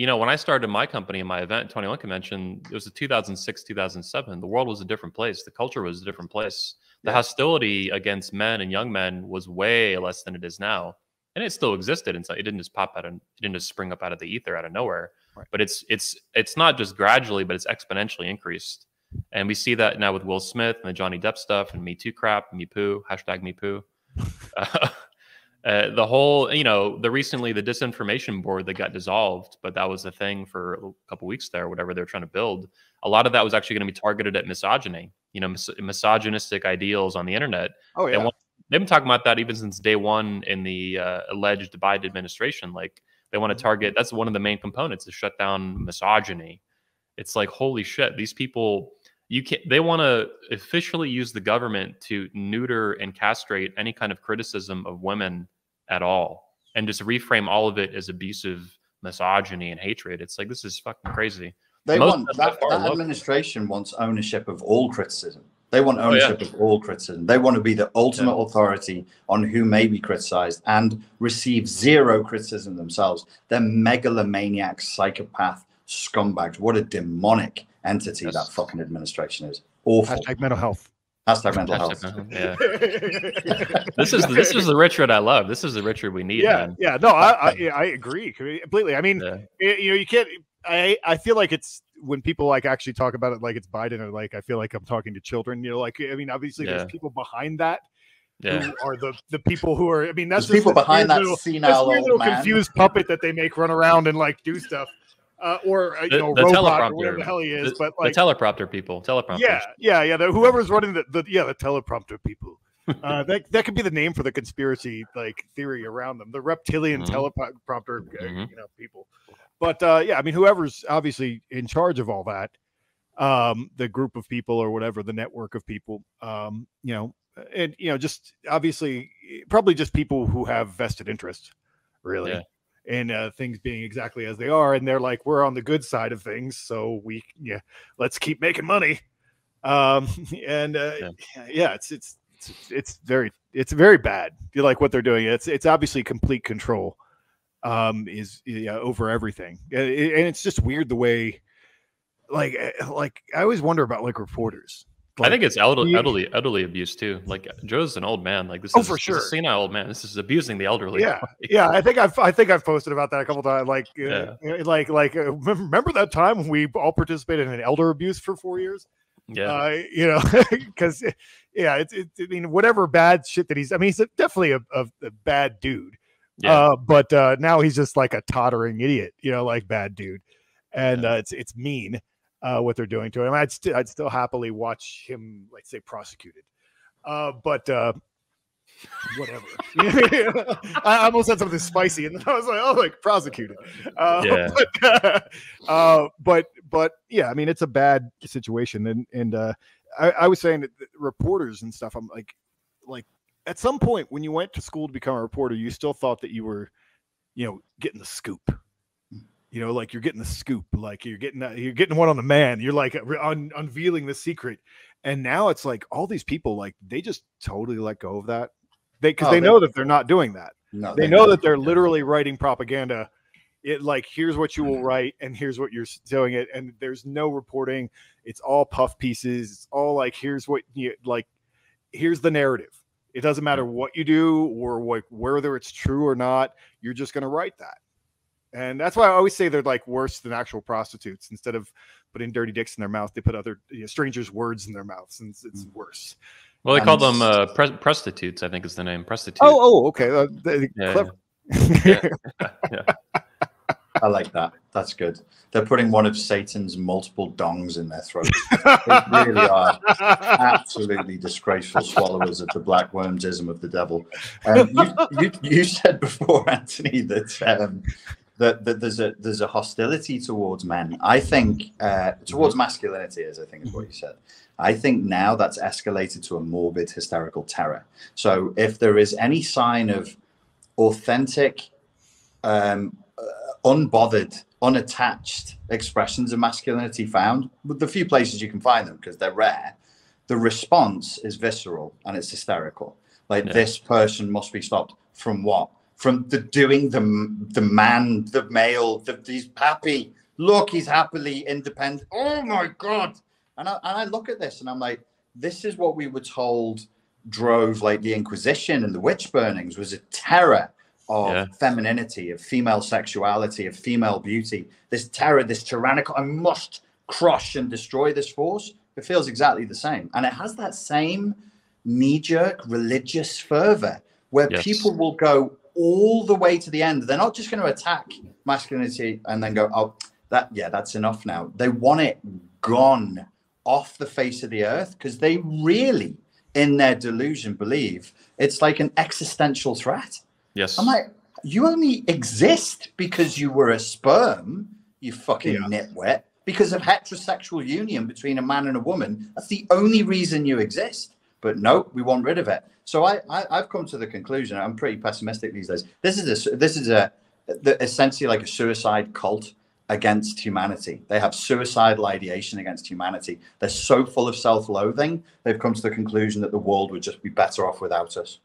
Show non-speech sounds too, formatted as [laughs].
you know, when I started my company in my event, 21 convention, it was a 2006, 2007. The world was a different place. The culture was a different place. The yeah. hostility against men and young men was way less than it is now. And it still existed. And so it didn't just pop out and it didn't just spring up out of the ether out of nowhere. Right. But it's, it's, it's not just gradually, but it's exponentially increased. And we see that now with Will Smith and the Johnny Depp stuff and Me Too crap, Me Poo, hashtag Me Poo. Uh, [laughs] [laughs] uh, the whole, you know, the recently the disinformation board that got dissolved, but that was a thing for a couple weeks there, whatever they're trying to build. A lot of that was actually going to be targeted at misogyny, you know, mis- misogynistic ideals on the internet. Oh yeah. Want, they've been talking about that even since day one in the uh, alleged Biden administration. Like they want to mm-hmm. target. That's one of the main components to shut down misogyny. It's like holy shit, these people you can they want to officially use the government to neuter and castrate any kind of criticism of women at all and just reframe all of it as abusive misogyny and hatred. It's like this is fucking crazy. They Most want that, that administration wants ownership of all criticism. They want ownership oh, yeah. of all criticism. They want to be the ultimate yeah. authority on who may be criticized and receive zero criticism themselves. They're megalomaniac psychopath scumbags what a demonic entity yes. that fucking administration is. Awful. Hashtag mental health. Hashtag mental health. Yeah. [laughs] this is this is the Richard I love. This is the Richard we need. Yeah, man. yeah. No, I, I, I agree completely. I mean, yeah. you know, you can't. I I feel like it's when people like actually talk about it like it's Biden or like I feel like I'm talking to children. You know, like I mean, obviously yeah. there's people behind that. Yeah. Who are the the people who are? I mean, that's people behind that little, senile little confused puppet that they make run around and like do stuff uh, or uh, you the, know the robot or whatever the hell he is. The, but like the teleprompter people, teleprompter. Yeah, yeah, yeah. The, whoever's running the, the yeah the teleprompter people. [laughs] uh, that that could be the name for the conspiracy like theory around them, the reptilian mm-hmm. teleprompter uh, mm-hmm. you know people. But uh, yeah, I mean, whoever's obviously in charge of all that, um, the group of people or whatever, the network of people, um, you know, and you know, just obviously, probably just people who have vested interest, really. Yeah and uh, things being exactly as they are and they're like we're on the good side of things so we yeah let's keep making money um [laughs] and uh, yeah. yeah it's, it's it's it's very it's very bad you like what they're doing it's it's obviously complete control um is yeah, over everything and it's just weird the way like eh, like i always wonder about like reporters like, I think it's elderly, elderly, elderly abuse too. Like Joe's an old man. Like this oh, is for sure. a senile old man. This is abusing the elderly. Yeah, [laughs] yeah. I think I've I think I've posted about that a couple times. Like, uh, like, like. Uh, remember that time when we all participated in elder abuse for four years? Yeah, uh, you know, [laughs] because yeah, it's it, I mean, whatever bad shit that he's. I mean, he's definitely a, a, a, bad dude. Yeah. Uh, but uh, now he's just like a tottering idiot. You know, like bad dude, and yeah. uh, it's it's mean uh, what they're doing to him. I'd, st- I'd still happily watch him, like say, prosecuted. Uh, but uh, whatever. [laughs] I almost said something spicy, and then I was like, "Oh, like prosecuted." Uh, yeah. [laughs] But, uh, but but yeah, I mean, it's a bad situation, and and uh, I, I was saying that reporters and stuff. I'm like, like at some point when you went to school to become a reporter, you still thought that you were, you know, getting the scoop you know like you're getting the scoop like you're getting you're getting one on the man you're like un- unveiling the secret. And now it's like all these people like they just totally let go of that. They because oh, they, they, know that they're not doing that. No, they, they know that they're literally writing propaganda. It like here's what you will mm-hmm. write and here's what you're doing it and there's no reporting. It's all puff pieces. It's all like here's what you like here's the narrative. It doesn't matter mm. what you do or what whether it's true or not you're just going to write that and that's why I always say they're like worse than actual prostitutes. Instead of putting dirty dicks in their mouth, they put other you know, strangers' words in their mouths, and it's, it's mm. worse. Well, they call them uh, pre- prostitutes. I think is the name. Prostitute. Oh, oh, okay. Uh, yeah, clever. Yeah. [laughs] [laughs] yeah. I like that. That's good. They're putting one of Satan's multiple dongs in their throats. they really are absolutely disgraceful swallowers of the black wormsism of the devil. Um, you, you, you, said before, [laughs] Anthony, that um, that, that there's a there's a hostility towards men. I think uh, towards masculinity, as I think is what you said. I think now that's escalated to a morbid hysterical terror. So if there is any sign of authentic, um, uh, unbothered, unattached expressions of masculinity found, with the few places you can find them because they're rare, the response is visceral and it's hysterical. Like yeah. this person must be stopped from what? From the doing the the man, the male, the, he's happy. Look, he's happily independent. Oh my god! And I, and I look at this and I'm like, this is what we were told drove like the Inquisition and the witch burnings was a terror of yeah. femininity, of female sexuality, of female beauty. This terror, this tyrannical, I must crush and destroy this force. It feels exactly the same. And it has that same knee jerk religious fervor where yes. people will go all the way to the end. They're not just going to attack masculinity and then go, oh, that, yeah, that's enough now. They want it gone off the face of the earth because they really, in their delusion, believe it's like an existential threat. Yes. I'm like, you only exist because you were a sperm, you fucking yeah. nitwit, because of heterosexual union between a man and a woman. That's the only reason you exist. But no, we want rid of it. So I, I have come to the conclusion. I'm pretty pessimistic these days. This is a this is a the, essentially like a suicide cult against humanity. They have suicidal ideation against humanity. They're so full of self-loathing. They've come to the conclusion that the world would just be better off without us.